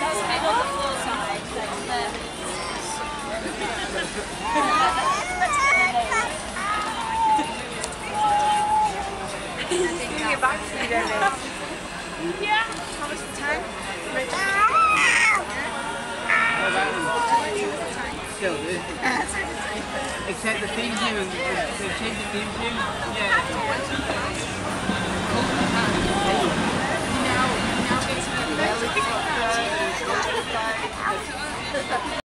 That's made on the floor side, like Doing your back feet early. Yeah. How much the time? Still do. Except the theme tune, they've changed the theme tune. Yeah.